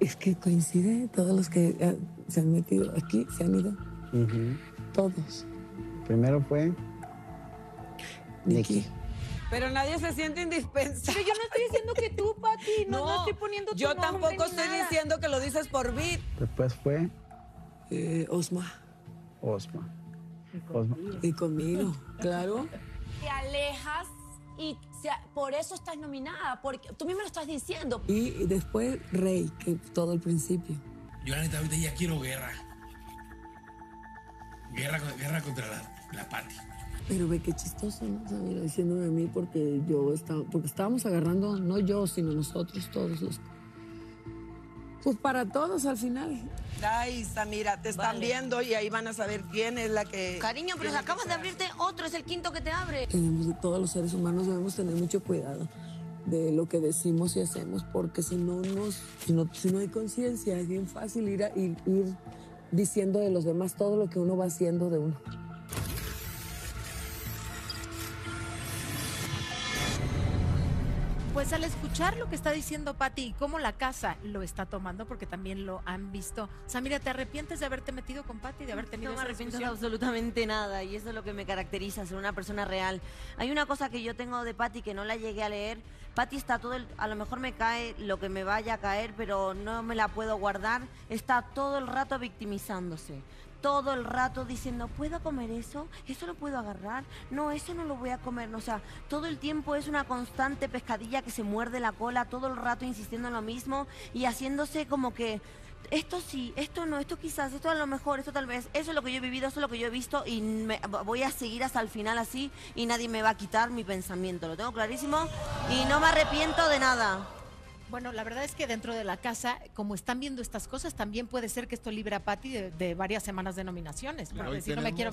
Es que coincide, todos los que eh, se han metido aquí se han ido, todos. Primero fue Nicky. Nicky. Pero nadie se siente indispensable. Pero yo no estoy diciendo que tú, Pati, no, no, estoy poniendo tu yo nombre tampoco ni estoy nada. diciendo que lo dices por beat. Después fue Eh, Osma. Osma. Osma. Y conmigo, claro. Te alejas y por eso estás nominada, porque tú mismo lo estás diciendo. Y después Rey, que todo el principio. Yo la neta ahorita ya quiero guerra. Guerra, con- guerra contra la, la Pati. Pero ve qué chistoso, ¿no? Samira, diciéndome a mí porque yo estaba, porque estábamos agarrando, no yo, sino nosotros todos los. Pues para todos al final. Ay, Samira, te están Vale. viendo y ahí van a saber quién es la que. Cariño, pero acabas de abrirte otro, es el quinto que te abre. Tenemos, todos los seres humanos debemos tener mucho cuidado de lo que decimos y hacemos, porque si no nos, si no, si no hay conciencia, es bien fácil ir, a, ir, ir diciendo de los demás todo lo que uno va haciendo de uno. Pues al escuchar lo que está diciendo Patti y cómo la casa lo está tomando, porque también lo han visto. Samira, ¿te arrepientes de haberte metido con Patti, de haber tenido No me arrepiento de absolutamente nada y eso es lo que me caracteriza, ser una persona real. Hay una cosa que yo tengo de Patty que no la llegué a leer. Patty está todo el, a lo mejor me cae lo que me vaya a caer, pero no me la puedo guardar. Está todo el rato victimizándose. Todo el rato diciendo, ¿puedo comer eso? ¿Eso lo puedo agarrar? No, eso no lo voy a comer. O sea, todo el tiempo es una constante pescadilla que se muerde la cola, todo el rato insistiendo en lo mismo y haciéndose como que esto sí, esto no, esto quizás, esto a lo mejor, esto tal vez, eso es lo que yo he vivido, eso es lo que yo he visto y me- voy a seguir hasta el final así y nadie me va a quitar mi pensamiento, lo tengo clarísimo y no me arrepiento de nada. Bueno, la verdad es que dentro de la casa, como están viendo estas cosas, también puede ser que esto libre a Patti de, de varias semanas de nominaciones. Porque si no me quiero